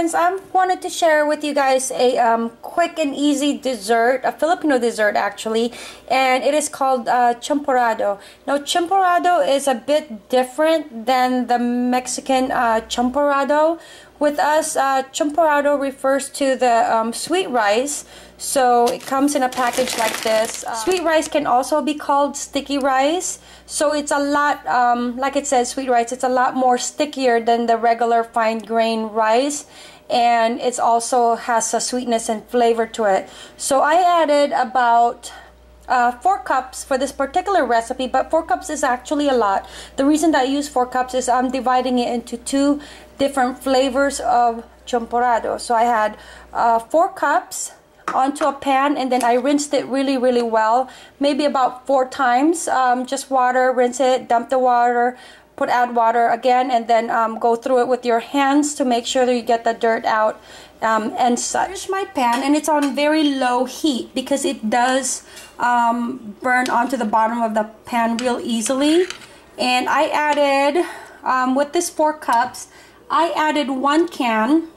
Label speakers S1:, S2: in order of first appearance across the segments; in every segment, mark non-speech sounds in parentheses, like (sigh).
S1: friends, I wanted to share with you guys a um, quick and easy dessert, a Filipino dessert actually, and it is called uh, champorado. Now champorado is a bit different than the Mexican uh, champurrado. With us, uh, champorado refers to the um, sweet rice, so it comes in a package like this. Uh, sweet rice can also be called sticky rice. So it's a lot, um, like it says, sweet rice, it's a lot more stickier than the regular fine grain rice. And it also has a sweetness and flavor to it. So I added about uh, four cups for this particular recipe, but four cups is actually a lot. The reason that I use four cups is I'm dividing it into two different flavors of champorado. So I had uh, four cups onto a pan and then I rinsed it really really well maybe about four times um, just water rinse it dump the water put add water again and then um, go through it with your hands to make sure that you get the dirt out um, and such. Here's my pan and it's on very low heat because it does um, burn onto the bottom of the pan real easily and I added um, with this four cups I added one can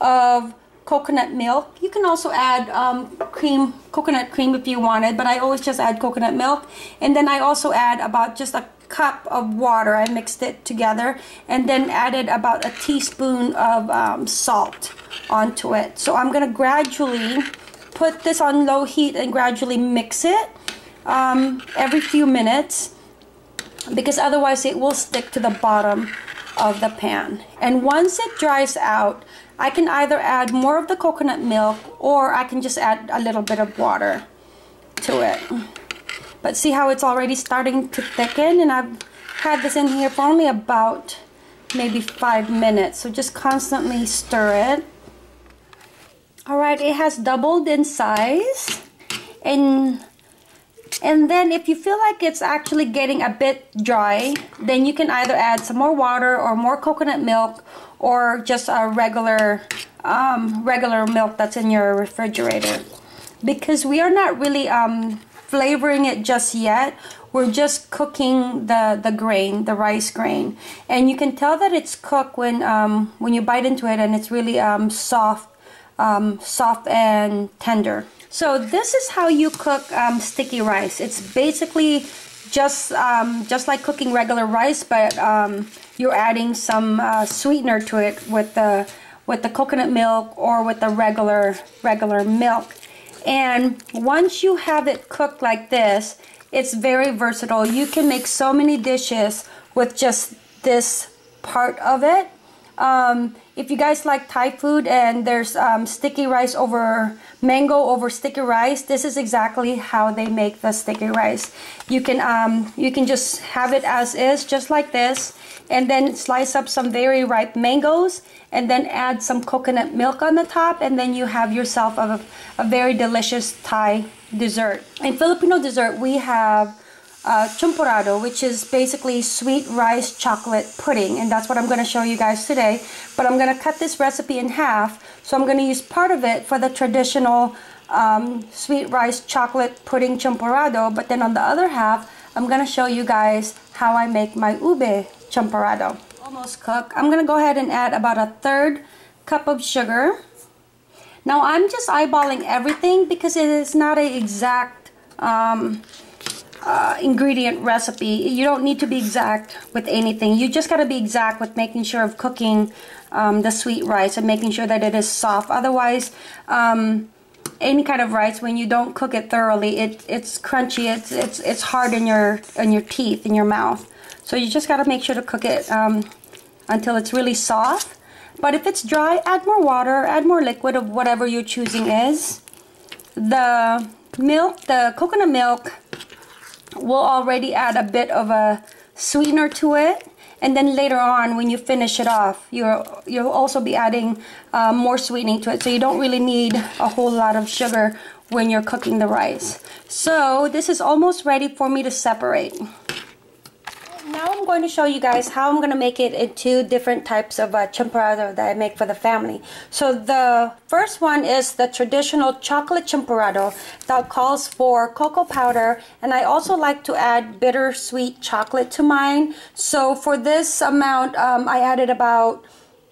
S1: of coconut milk. You can also add um, cream, coconut cream if you wanted, but I always just add coconut milk. And then I also add about just a cup of water. I mixed it together and then added about a teaspoon of um, salt onto it. So I'm going to gradually put this on low heat and gradually mix it um, every few minutes because otherwise it will stick to the bottom of the pan. And once it dries out, I can either add more of the coconut milk or I can just add a little bit of water to it. But see how it's already starting to thicken and I've had this in here for only about maybe five minutes. So just constantly stir it. Alright, it has doubled in size and and then if you feel like it's actually getting a bit dry, then you can either add some more water or more coconut milk or just a regular um, regular milk that's in your refrigerator. Because we are not really um, flavoring it just yet. We're just cooking the, the grain, the rice grain. And you can tell that it's cooked when, um, when you bite into it and it's really um, soft, um, soft and tender. So this is how you cook um, sticky rice. It's basically just um, just like cooking regular rice, but um, you're adding some uh, sweetener to it with the with the coconut milk or with the regular regular milk. And once you have it cooked like this, it's very versatile. You can make so many dishes with just this part of it. Um, if you guys like Thai food and there's um, sticky rice over mango over sticky rice, this is exactly how they make the sticky rice. You can um, you can just have it as is, just like this, and then slice up some very ripe mangoes, and then add some coconut milk on the top, and then you have yourself a, a very delicious Thai dessert. In Filipino dessert, we have uh, which is basically sweet rice chocolate pudding. And that's what I'm going to show you guys today. But I'm going to cut this recipe in half. So I'm going to use part of it for the traditional um, sweet rice chocolate pudding champorado. But then on the other half, I'm going to show you guys how I make my ube champorado. Almost cooked. I'm going to go ahead and add about a third cup of sugar. Now I'm just eyeballing everything because it is not an exact um, uh, ingredient recipe. You don't need to be exact with anything. You just got to be exact with making sure of cooking um, the sweet rice and making sure that it is soft. Otherwise, um, any kind of rice, when you don't cook it thoroughly, it, it's crunchy. It's it's it's hard in your in your teeth in your mouth. So you just got to make sure to cook it um, until it's really soft. But if it's dry, add more water, add more liquid of whatever you're choosing is. The milk, the coconut milk we'll already add a bit of a sweetener to it. And then later on when you finish it off you'll you'll also be adding uh, more sweetening to it. So you don't really need a whole lot of sugar when you're cooking the rice. So this is almost ready for me to separate going to show you guys how I'm going to make it into different types of uh, that I make for the family. So the first one is the traditional chocolate champorado that calls for cocoa powder and I also like to add bittersweet chocolate to mine. So for this amount um, I added about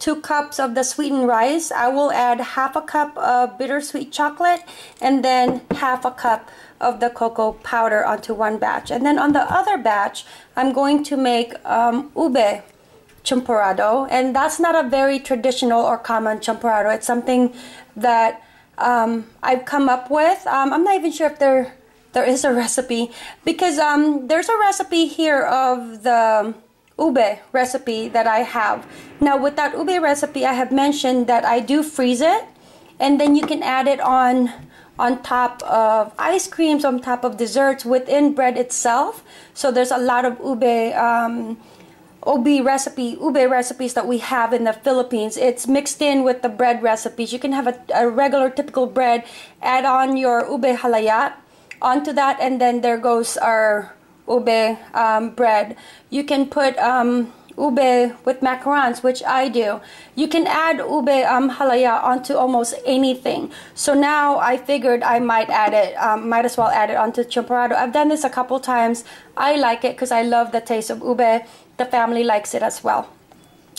S1: two cups of the sweetened rice. I will add half a cup of bittersweet chocolate and then half a cup of the cocoa powder onto one batch. And then on the other batch, I'm going to make um, ube champorado. And that's not a very traditional or common champorado. It's something that um, I've come up with. Um, I'm not even sure if there there is a (laughs) recipe because um, there's a recipe here of the ube recipe that I have. Now with that ube recipe, I have mentioned that I do freeze it and then you can add it on on top of ice creams, on top of desserts within bread itself. So there's a lot of ube um, recipe, ube recipes that we have in the Philippines. It's mixed in with the bread recipes. You can have a, a regular typical bread, add on your ube halaya onto that, and then there goes our ube um, bread. You can put um, ube with macarons, which I do. You can add ube um, halaya onto almost anything. So now I figured I might add it, um, might as well add it onto champorado. I've done this a couple times. I like it because I love the taste of ube. The family likes it as well.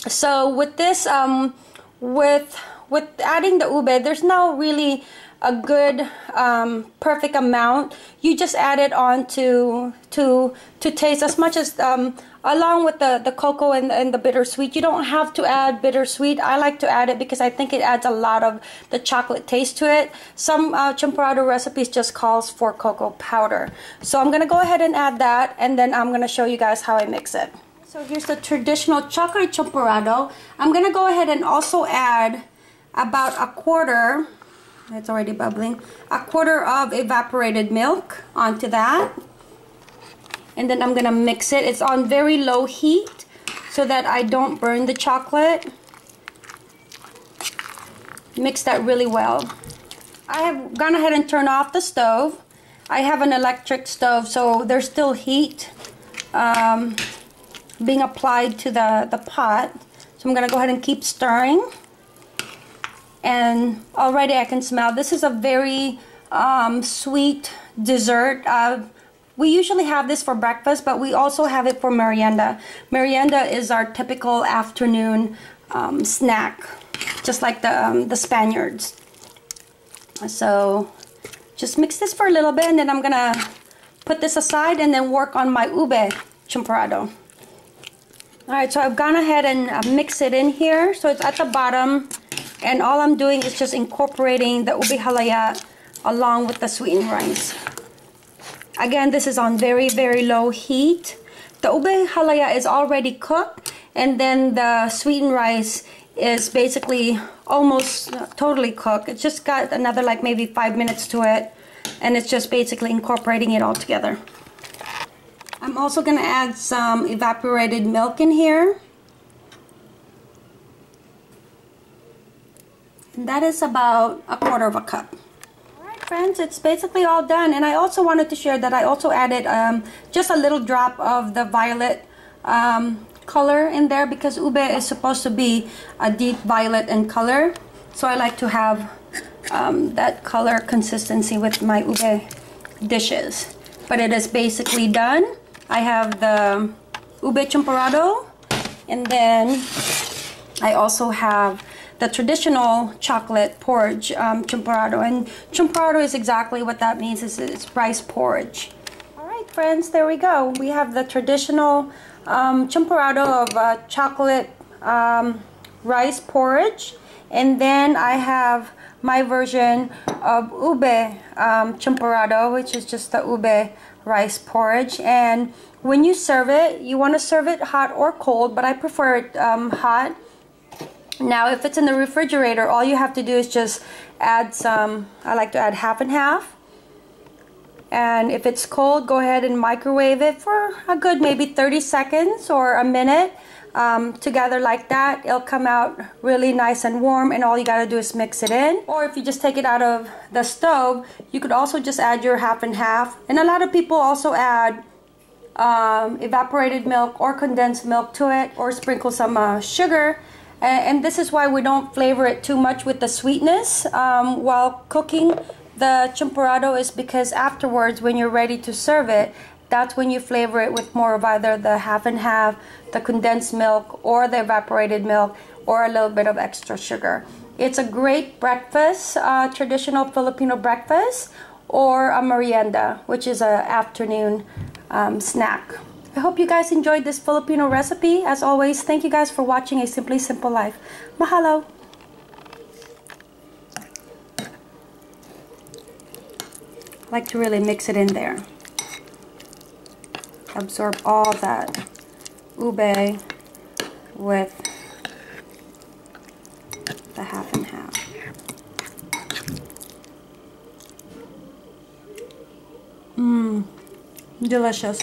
S1: So with this, um, with with adding the ube, there's no really a good um, perfect amount. You just add it on to to to taste as much as um, along with the the cocoa and, and the bittersweet. You don't have to add bittersweet. I like to add it because I think it adds a lot of the chocolate taste to it. Some uh, champorado recipes just calls for cocoa powder. So I'm gonna go ahead and add that, and then I'm gonna show you guys how I mix it. So here's the traditional chocolate champorado. I'm gonna go ahead and also add about a quarter it's already bubbling. A quarter of evaporated milk onto that. And then I'm going to mix it. It's on very low heat so that I don't burn the chocolate. Mix that really well. I have gone ahead and turned off the stove. I have an electric stove, so there's still heat um, being applied to the, the pot. So I'm going to go ahead and keep stirring and already I can smell. This is a very um, sweet dessert. Uh, we usually have this for breakfast but we also have it for merienda. Merienda is our typical afternoon um, snack just like the, um, the Spaniards. So just mix this for a little bit and then I'm gonna put this aside and then work on my ube champorado Alright, so I've gone ahead and uh, mix it in here. So it's at the bottom. And all I'm doing is just incorporating the ube halaya along with the sweetened rice. Again, this is on very, very low heat. The ube halaya is already cooked. And then the sweetened rice is basically almost uh, totally cooked. It's just got another like maybe five minutes to it. And it's just basically incorporating it all together. I'm also going to add some evaporated milk in here. And that is about a quarter of a cup. Alright friends, it's basically all done. And I also wanted to share that I also added um, just a little drop of the violet um, color in there because ube is supposed to be a deep violet in color. So I like to have um, that color consistency with my ube dishes. But it is basically done. I have the ube champorado and then I also have the traditional chocolate porridge um, and champorado is exactly what that means is it's rice porridge. All right friends there we go. We have the traditional um, of uh, chocolate um, rice porridge. And then I have my version of ube um, which is just the ube rice porridge. And when you serve it you want to serve it hot or cold but I prefer it um, hot now if it's in the refrigerator all you have to do is just add some I like to add half and half. And if it's cold go ahead and microwave it for a good maybe 30 seconds or a minute. Um, together like that it'll come out really nice and warm and all you gotta do is mix it in. Or if you just take it out of the stove you could also just add your half and half. And a lot of people also add um, evaporated milk or condensed milk to it or sprinkle some uh, sugar and, this is why we don't flavor it too much with the sweetness um, while cooking the champorado is because afterwards when you're ready to serve it that's when you flavor it with more of either the half and half, the condensed milk, or the evaporated milk, or a little bit of extra sugar. It's a great breakfast, uh, traditional Filipino breakfast, or a merienda, which is an afternoon um, snack. I hope you guys enjoyed this Filipino recipe. As always, thank you guys for watching A Simply Simple Life. Mahalo! I like to really mix it in there. Absorb all that ube with the half and half. Mmm, delicious.